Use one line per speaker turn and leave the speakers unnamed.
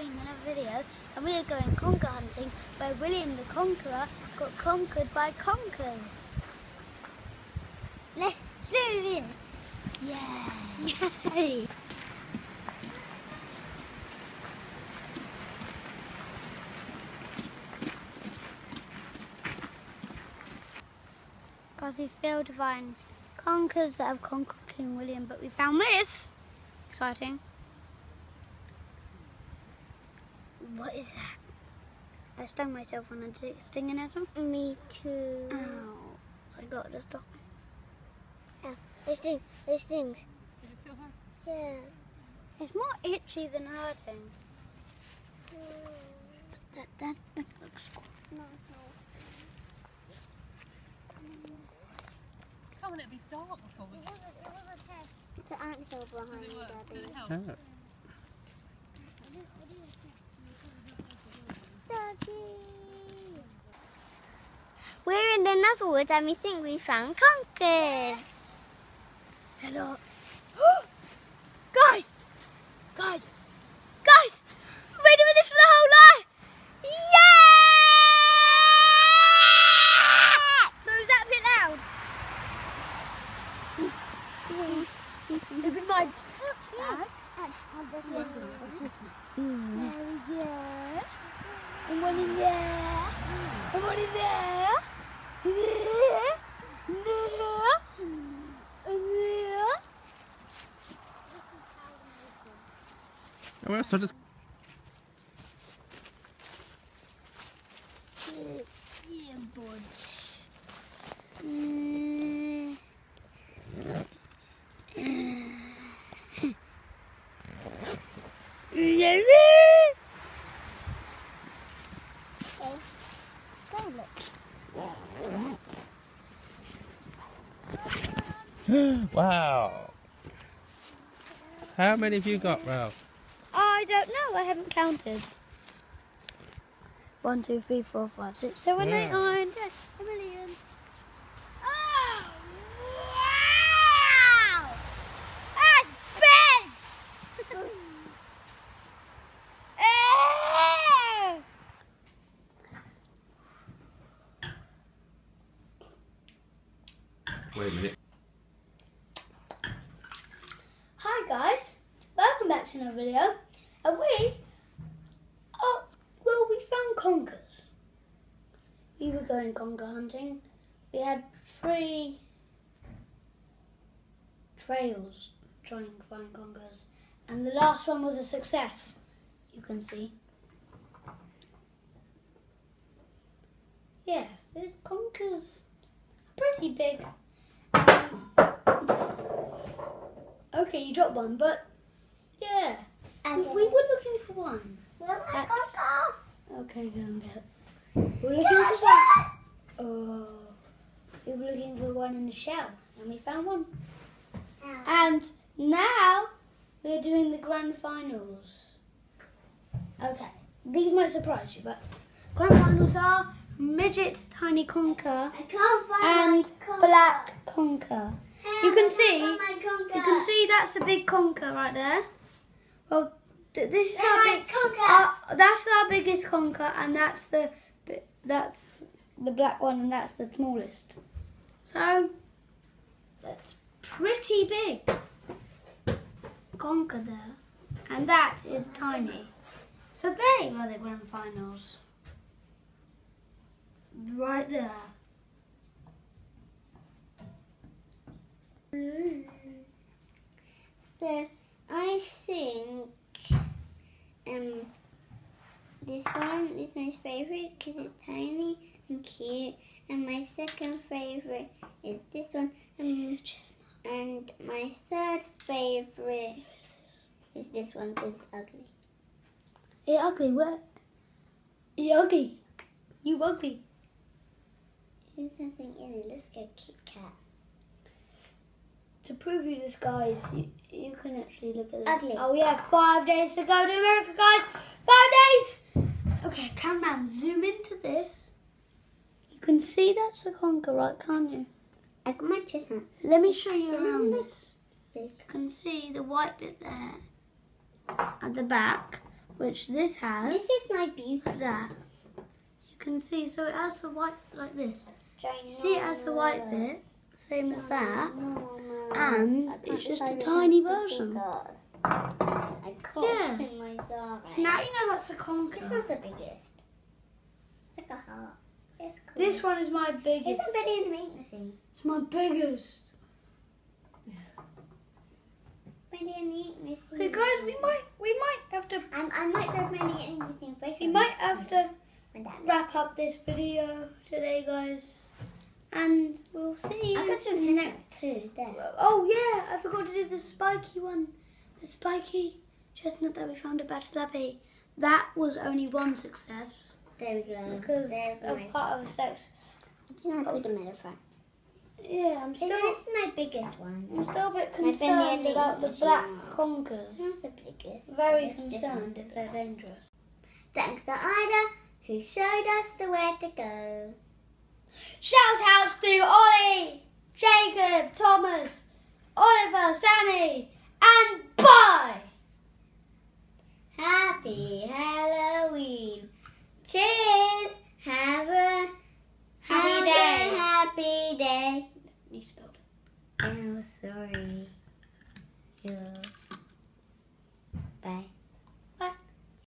doing another video and we are going conker hunting where William the Conqueror got conquered by conkers. Let's do it! Yeah! Yay! Guys, we failed to find conkers that have conquered King William, but we found this! Exciting. What is that? I stung myself on a stinging nettle.
Me too.
Ow. I got to stop.
Yeah, it stings. It stings.
Is it still hurt?
Yeah.
It's more itchy than hurting. Hmm. That, that, that looks cool.
No,
Come on, it'd be dark before we.
no. It was a test. The ants are behind
it
me,
work? Did
Daddy.
it help?
Oh.
Daddy. We're in another wood and we think we found conkers.
Hello. guys! Guys! Guys! Been doing this for the whole night! Yeah! So that a bit loud?
Very good.
And one in there. And one in there.
Oh, so just
Yeah. Mm.
Go look.
wow. How many have you got, Ralf?
I don't know. I haven't counted. One, two, three, four, five, six, seven, eight,
Yeah.
nine, ten. A million. Oh, wow! That's big! Eh!
Wait a minute.
Hi guys, to another video. And we, oh, well, we found conkers. We were going conker hunting. We had three trails trying to find conkers, and the last one was a success. You can see. Yes, those conkers pretty big. Okay, you dropped one, but yeah, we, we were looking for one. That's- Okay, go and get it. We're looking for one. Oh, we were looking for one in the shell, and we found one. And now we're doing the grand finals. Okay, these might surprise you, but grand finals are midget, tiny conker,
I can't find
and black conker. You can see-. You can see that's a big conker right there. Well, th- this is
They're
our big. Uh, that's our biggest conker, and that's the that's the black one, and that's the smallest. So that's pretty big conker there, and that is tiny. So there you are, the grand finals. Right there.
Mm. So I think um this one is my favorite because it's tiny and cute, and my second favorite is this one,
This is
and,
a chestnut.
and my third favorite
is this?
is this one because it's ugly.
Hey, ugly, what? You ugly. You ugly.
There's something in it. Let's get Kit Kat.
To prove you this, guys, you, you can actually look at this. Oh, we have five days to go to America, guys. Five days. Okay, cameraman, zoom into this. You can see that's a conker, right? Can't you?
I got my chestnuts.
Let me show you around this. You can see the white bit there at the back. which this has
This is my beauty.
like that. You can see, so it has the white like this. See, it has the white bit, same as that. And it's just a tiny version.
bigger. I
Yeah. So now you know that's a
It's
conker.
not the biggest. It's like a heart. It's cool.
This one is my
It's
biggest.
a Betty and the Meat Machine.
It's my biggest.
Betty and the Machine.
Okay, guys, we might we might have to
I'm, I might drive Betty and the Machine
we might have to wrap up this video today, guys, and we'll see you
I
in the next.
too. There.
Oh yeah, I forgot to do the spiky one. The spiky chestnut that we found at Batalapi. That was only one success
There we go.
because a part of a sex.
I just want to put them in the oh. front.
Yeah, I'm
Still, is my biggest one.
I'm still a bit concerned about the black conkers.
Not the biggest.
Very concerned if they're dangerous.
Thanks to Ida, who showed us the way to go.
Shout outs to Ollie, Jacob, Thomas, Oliver, Sammy, and bye!
Happy Halloween. Cheers. Have a
Happy
have
day.
A happy day.
You spelled it.